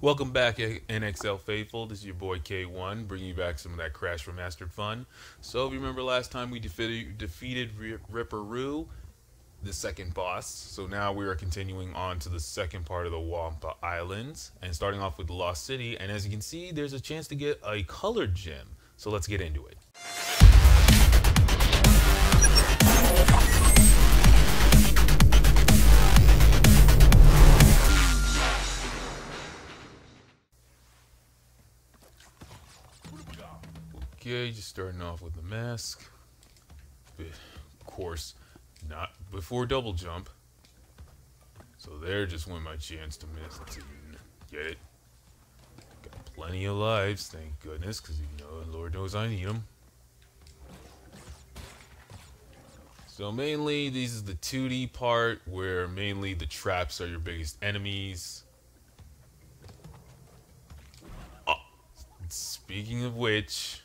Welcome back, NXL Faithful. This is your boy K1, bringing you back some of that Crash Remastered fun. So, if you remember last time we defeated, defeated Ripperoo, the second boss. So now we are continuing on to the second part of the Wumpa Islands, and starting off with Lost City. And as you can see, there's a chance to get a colored gem. So let's get into it. Okay, just starting off with the mask. Of course, not before double jump. So there just went my chance to miss. Get it? Got plenty of lives, thank goodness, because you know, Lord knows I need them. So mainly, this is the 2D part where mainly the traps are your biggest enemies. Oh, speaking of which,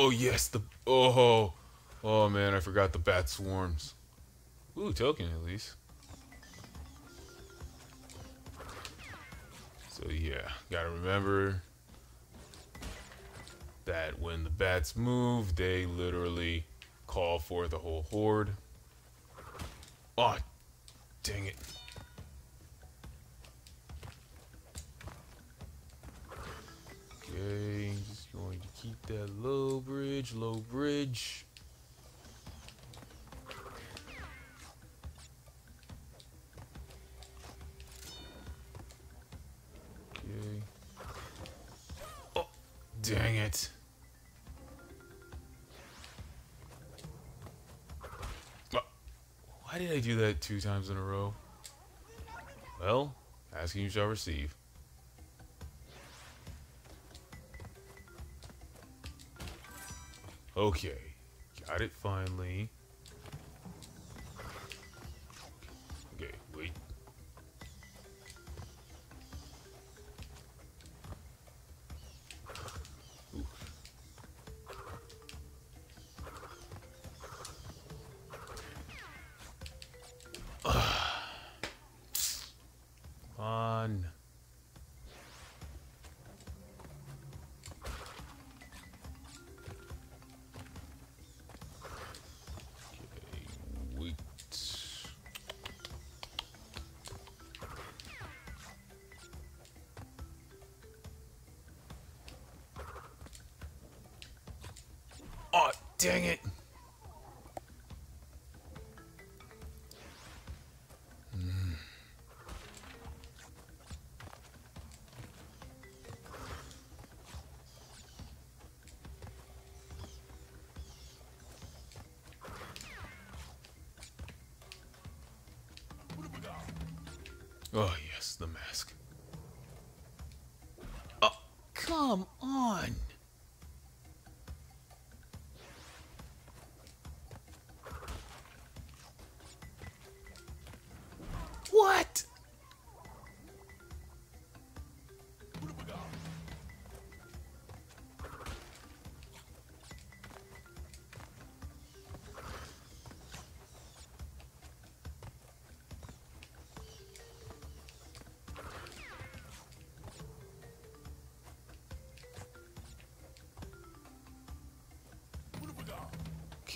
Oh yes, the oh oh man, I forgot the bat swarms. Ooh, token at least. So yeah, gotta remember that when the bats move, they literally call for the whole horde. Oh, dang it. Okay, That low bridge, low bridge. Okay. Oh, dang it. Why did I do that two times in a row? Well, asking you shall receive. Okay, got it finally. Dang it. Hmm. Oh, yes, the mask. Oh, come on!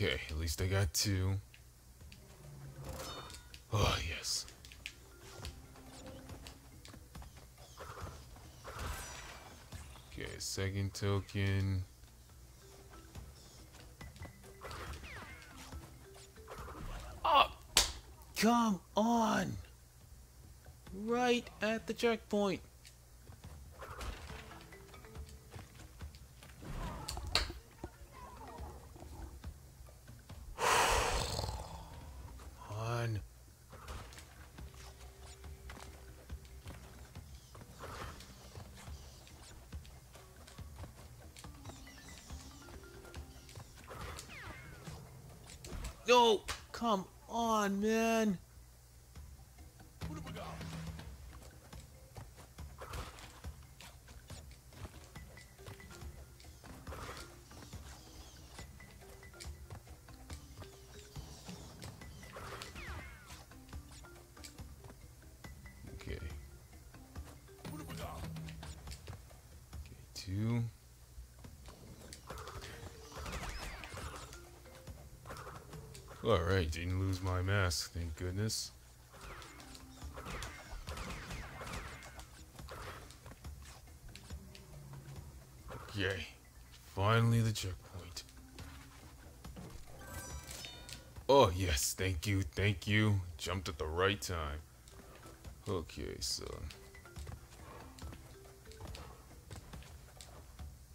Okay, at least I got two. Oh, yes. Okay, second token. Oh, come on! Right at the checkpoint. No! Come on, man! Okay. Okay, two. Alright, didn't lose my mask, thank goodness. Okay, finally the checkpoint. Oh, yes, thank you, thank you. Jumped at the right time. Okay, so.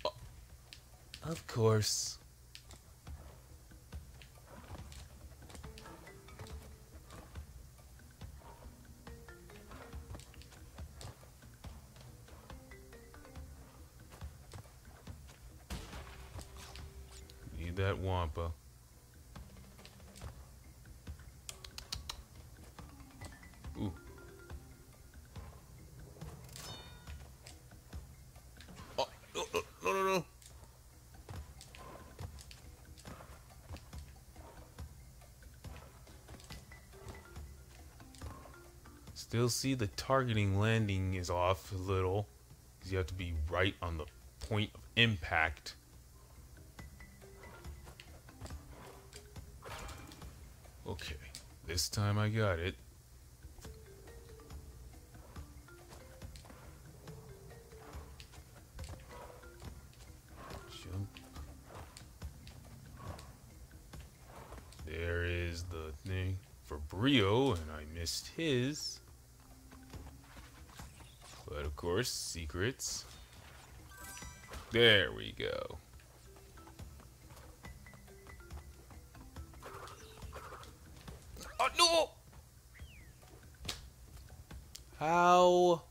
Oh, of course. That Wumpa. Ooh. Oh, no, no, no. Still see the targeting landing is off a little. Because you have to be right on the point of impact. Okay, this time I got it. Jump. There is the thing for Brio, and I missed his. But of course, secrets. There we go. Oh no! How?